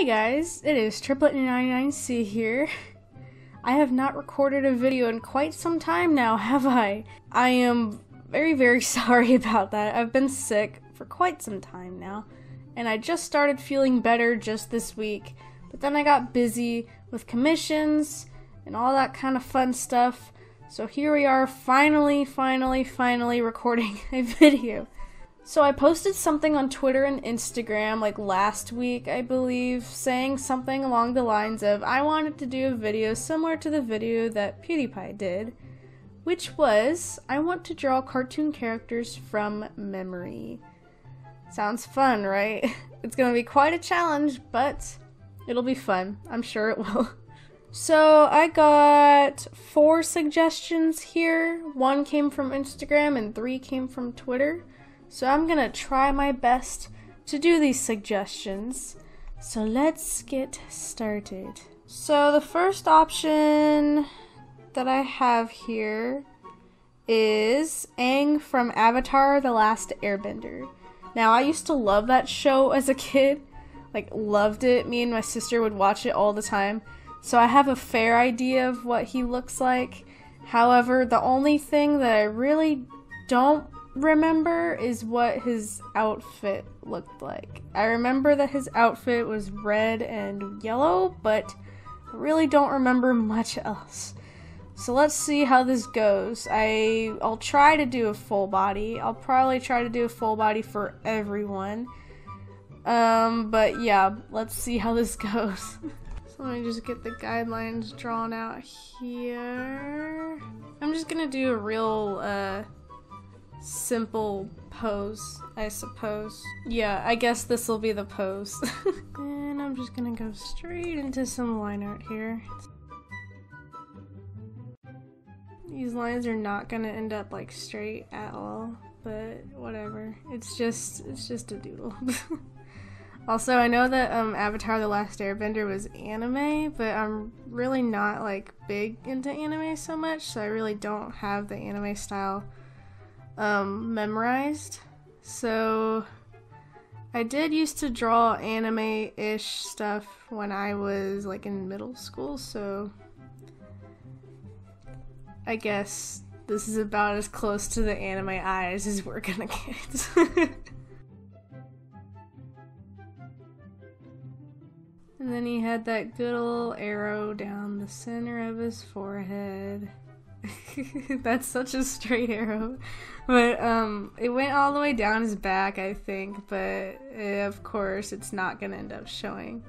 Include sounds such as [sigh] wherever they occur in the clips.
Hi guys, it is Triplet99C here. I have not recorded a video in quite some time now, [laughs] have I? I am very, very [laughs] sorry about that. I've been sick for quite some time now, and I just started feeling better just this week, but then I got busy with commissions and all that kind of fun stuff, so here we are finally, finally, finally recording [laughs] a video. So I posted something on Twitter and Instagram like last week, I believe, saying something along the lines of I wanted to do a video similar to the video that PewDiePie did, which was I want to draw cartoon characters from memory. Sounds fun, right? [laughs] It's to be quite a challenge, but it'll be fun. I'm sure it will. [laughs] So I got four suggestions here. One came from Instagram and three came from Twitter. So I'm gonna try my best to do these suggestions. So let's get started. So the first option that I have here is Aang from Avatar The Last Airbender. Now I used to love that show as a kid. Like loved it. Me and my sister would watch it all the time. So I have a fair idea of what he looks like. However, the only thing that I really don't remember is what his outfit looked like. I remember that his outfit was red and yellow, but I really don't remember [laughs] much else. So let's see how this goes. I I'll try to do a full body. I'll probably try to do a full body for everyone. Um, but yeah, let's see how this [laughs] goes. so let me just get the guidelines drawn out here. I'm just gonna do a real uh simple pose, I suppose. Yeah, I guess this will be the pose. [laughs] and I'm just gonna go straight into some line art here. These lines are not gonna end up like straight at all, but whatever. It's just it's just a doodle. [laughs] also, I know that um, Avatar: The Last Airbender was anime, but I'm really not like big into anime so much, so I really don't have the anime style um, memorized. So I did used to draw anime ish stuff when I was like in middle school, so I guess this is about as close to the anime eyes as we're gonna get. [laughs] and then he had that good old arrow down the center of his forehead. [laughs] That's such a straight arrow. But um it went all the way down his back, I think, but uh, of course it's not going to end up showing.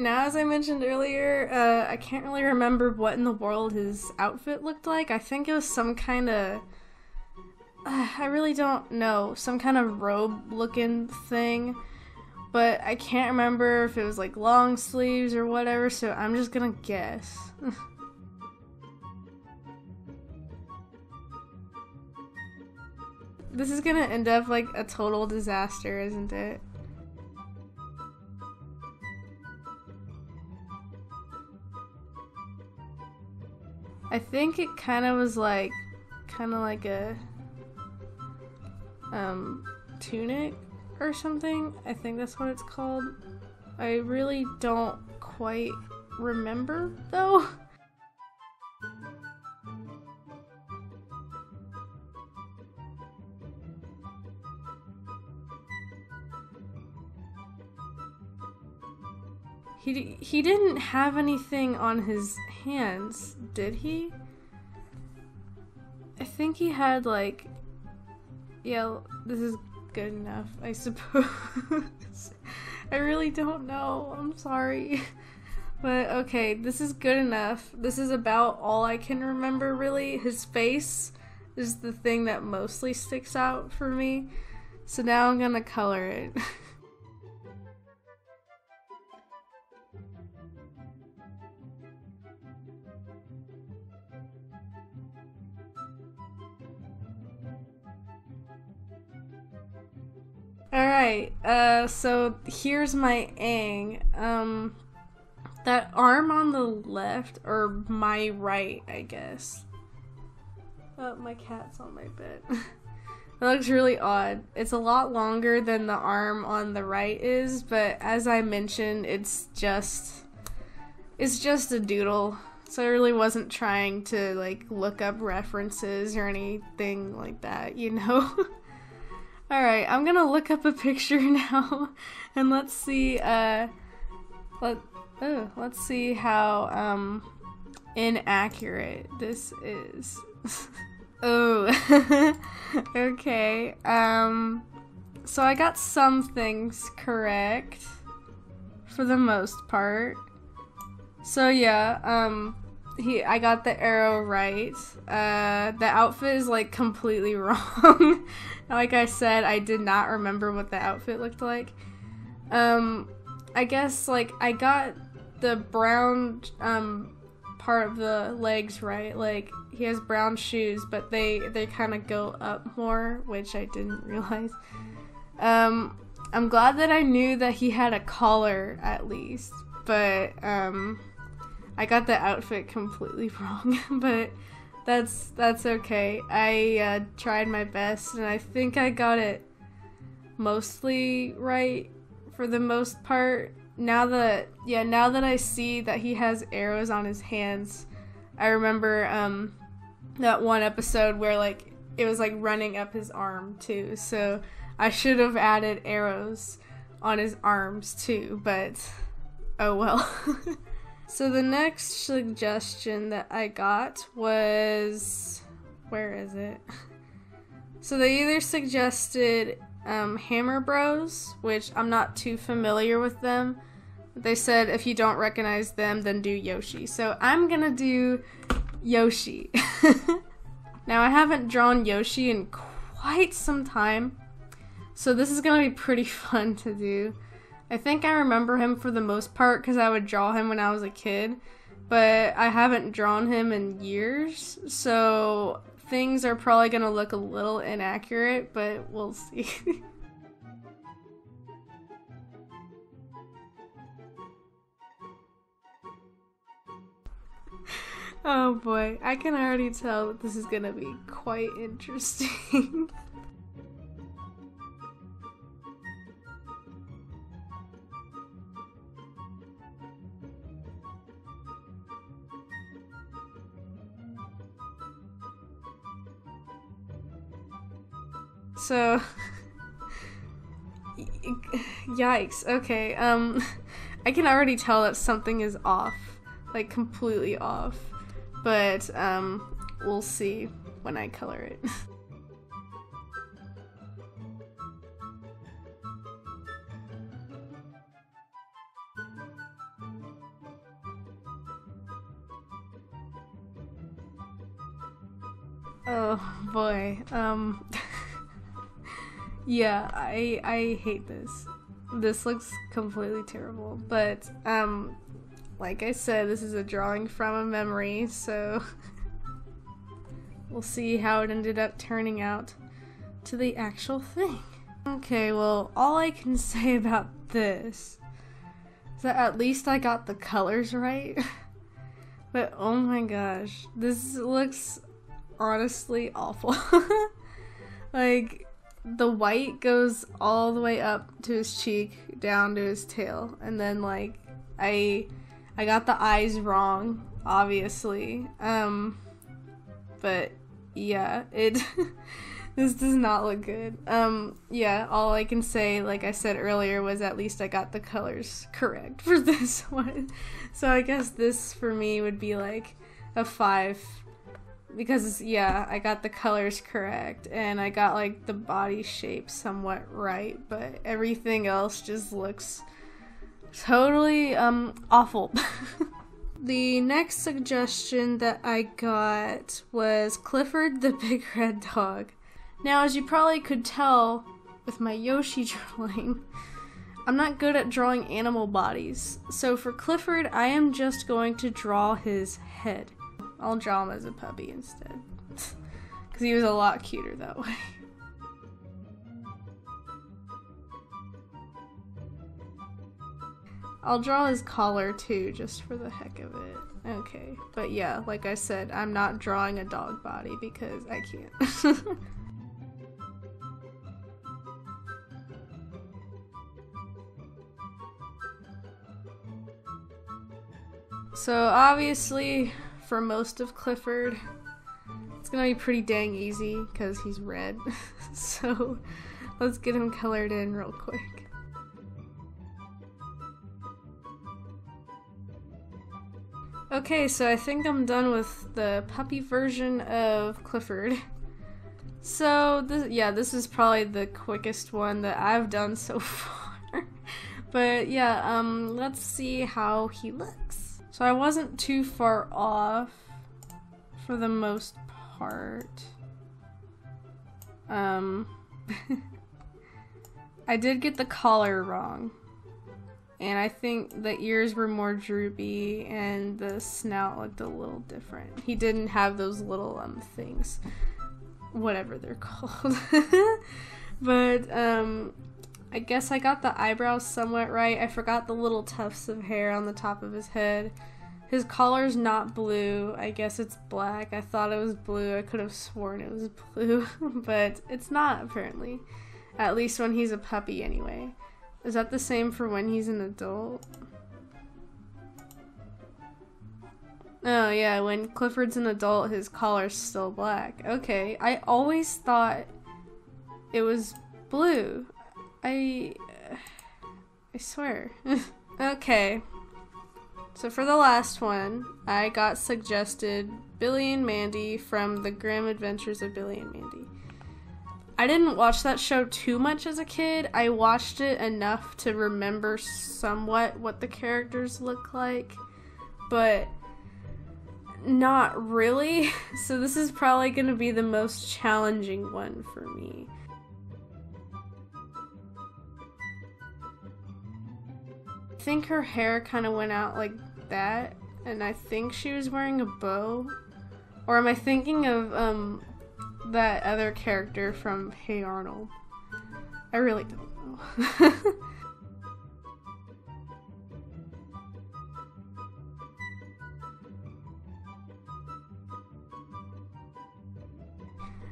Now, as I mentioned earlier, uh, I can't really remember what in the world his outfit looked like. I think it was some kind of. [sighs] I really don't know. Some kind of robe looking thing but I can't remember if it was like long sleeves or whatever, so I'm just gonna guess. [laughs] this is gonna end up like a total disaster, isn't it? I think it kind of was like, kind of like a um, tunic or something. I think that's what it's called. I really don't quite remember though. [laughs] He, he didn't have anything on his hands, did he? I think he had like yeah, this is good enough, I suppose. [laughs] I really don't know. I'm sorry. [laughs] But okay, this is good enough. This is about all I can remember, really. His face is the thing that mostly sticks out for me. So now I'm gonna color it. [laughs] Alright, uh, so here's my Aang. Um, that arm on the left, or my right, I guess. Oh, my cat's on my bed. [laughs] It looks really odd. It's a lot longer than the arm on the right is, but as I mentioned, it's just it's just a doodle. So I really wasn't trying to like look up references or anything like that, you know. [laughs] All right, I'm to look up a picture [laughs] now and let's see uh let oh, let's see how um inaccurate this is. [laughs] Oh, [laughs] okay. Um, so I got some things correct for the most part. So yeah, um, he I got the arrow right. Uh, the outfit is like completely [laughs] wrong. like I said, I did not remember what the outfit looked like. Um, I guess like I got the brown um part of the legs right. Like he has brown shoes, but they they kind of go up more, which I didn't [laughs] realize. Um, I'm glad that I knew that he had a collar at least, but um, I got the outfit completely [laughs] wrong. but that's that's okay. I uh, tried my best, and I think I got it mostly right for the most part. Now that yeah, now that I see that he has arrows on his hands, I remember um, that one episode where like it was like running up his arm too. So I should have added arrows on his arms too, but oh well. [laughs] so the next suggestion that I got was where is it? [laughs] So they either suggested um, Hammer Bros, which I'm not too familiar with them. They said if you don't recognize them, then do Yoshi. So I'm gonna do Yoshi. [laughs] now, I haven't drawn Yoshi in quite some time, so this is gonna be pretty [laughs] fun to do. I think I remember him for the most part because I would draw him when I was a kid, but I haven't drawn him in years, so things are probably gonna look a little inaccurate, but we'll [laughs] see. Oh boy, I can already tell that this is gonna be quite interesting. [laughs] so yikes okay um [laughs] i can already tell that something is off like completely off but um, we'll see when I color it. [laughs] oh boy. Um [laughs] Yeah, I I hate this. This looks completely terrible, but um like I said, this is a drawing from a memory, so [laughs] we'll see how it ended up turning out to the actual thing. [laughs] Okay, well, all I can [laughs] say about this is that at least I got the colors right. but oh my gosh, this looks honestly awful. like, the white goes all the way up to his cheek, down to his tail, and then, like, I I got the eyes wrong, obviously. Um, but yeah, it. [laughs] this does not look good. Um, yeah, all I can say, like I said earlier, was at least I got the colors correct [laughs] for this one. So I guess this for me would be like a five. Because, yeah, I got the colors correct and I got like the body shape somewhat right, but everything else just looks totally um awful. [laughs] the next suggestion that I got was Clifford the Big [laughs] Red Dog. Now, as you probably could tell with my Yoshi [laughs] drawing, I'm not good at drawing animal bodies. So for Clifford, I am just going to draw his head. I'll draw him as a puppy instead. [laughs] Because he was a lot cuter that way. [laughs] I'll draw his collar too, just for the heck of it. Okay, but yeah, like I said, I'm not drawing a dog body because I can't. [laughs] so obviously, for most of Clifford, it's gonna be pretty dang easy because he's red. [laughs] so let's get him colored in real quick. Okay, so I think I'm done with the puppy version of Clifford. So, this, yeah, this is probably the quickest one that I've done so [laughs] far. but yeah, um, let's see how he looks. So I wasn't too far off for the most part. Um, [laughs] I did get the collar wrong. And I think the ears were more droopy and the snout looked a little different. He didn't have those little um things. Whatever they're [laughs] called. but um I guess I got the eyebrows somewhat right. I forgot the little tufts of hair on the top of his head. His collar's not blue. I guess it's black. I thought it was blue. I could have sworn it was [laughs] blue, but it's not apparently. At least when he's a puppy anyway. Is that the same for when he's an adult? Oh yeah, when Clifford's an adult, his collar's still black. Okay, I always thought it was blue. I... Uh, I swear. [laughs] okay. So for the last one, I got suggested Billy and Mandy from The Grim Adventures of Billy and Mandy. I didn't watch that show too much as a kid. I watched it enough to remember somewhat what the characters look like, but not really. [laughs] So this is probably going to be the most challenging one for me. Think her hair kind of went out like that, and I think she was wearing a bow. Or am I thinking of um, that other character from Hey Arnold. I really don't know. [laughs]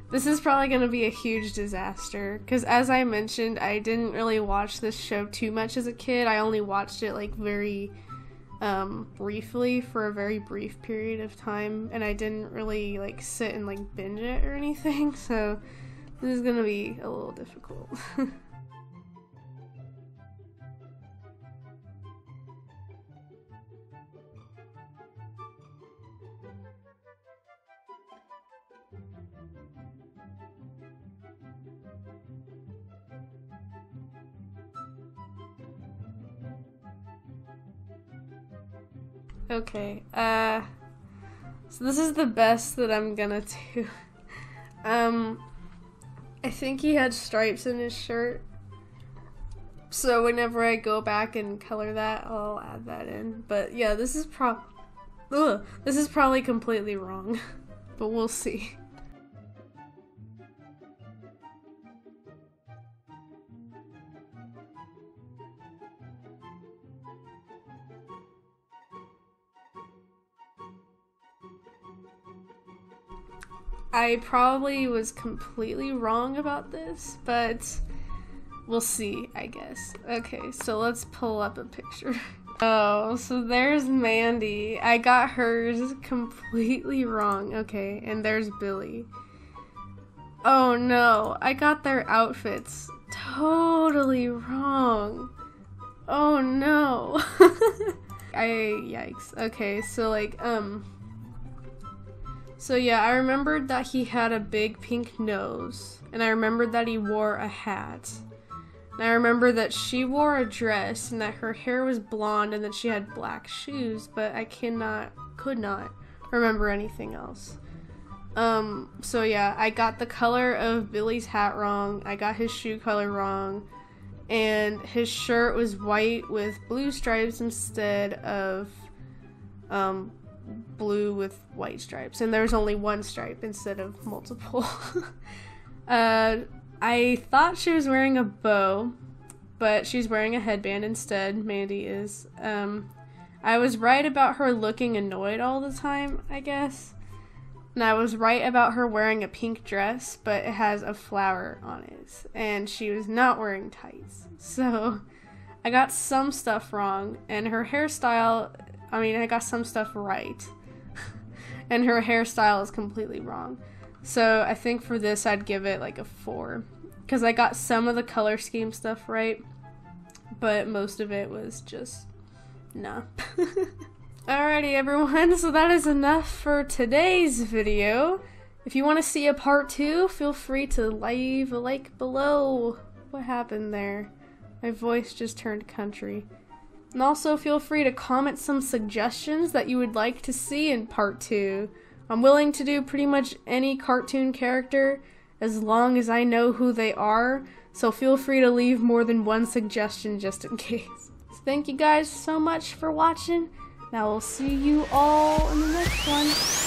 This is probably going to be a huge disaster because, as I mentioned, I didn't really watch this show too much as a kid. I only watched it like very um, briefly for a very brief period of time, and I didn't really like sit and like binge it or anything. [laughs] So this is gonna be a little difficult. [laughs] Okay, uh, so this is the best that I'm gonna do. [laughs] um, I think he had stripes in his shirt. So whenever I go back and color that, I'll add that in. But yeah, this is pro- Ugh, this is probably completely wrong, [laughs] but we'll see. I probably was completely wrong about this, but we'll see, I guess. Okay, so let's pull up a picture. [laughs] Oh, so there's Mandy. I got hers completely wrong. Okay, and there's Billy. Oh no, I got their outfits totally wrong. Oh no. [laughs] I yikes. Okay, so like um so yeah, I remembered that he had a big pink nose, and I remembered that he wore a hat. And I remember that she wore a dress and that her hair was blonde and that she had black shoes, but I cannot could not remember anything else. Um so yeah, I got the color of Billy's hat wrong. I got his shoe color wrong. And his shirt was white with blue stripes instead of um blue with white stripes, and there's only one stripe instead of multiple. [laughs] uh, I thought she was wearing a bow, but she's wearing a headband instead. Mandy is. Um, I was right about her looking annoyed all the time, I guess. And I was right about her wearing a pink dress, but it has a flower on it. And she was not wearing tights. [laughs] So I got some stuff wrong. And her hairstyle I mean, I got some stuff right. [laughs] and her hairstyle is completely wrong. So I think for this, I'd give it like a four. Because I got some of the color scheme stuff right, but most of it was just nah. [laughs] Alrighty, everyone, so that is enough for today's video. If you want to see a part two, feel free to leave a like below. What happened there? My voice just turned country. And also feel free to comment some suggestions that you would like to see in part two. I'm willing to do pretty much any cartoon character as long as I know who they are, so feel free to leave more than one suggestion just in [laughs] case. So thank you guys so much for watching. Now we'll see you all in the next one.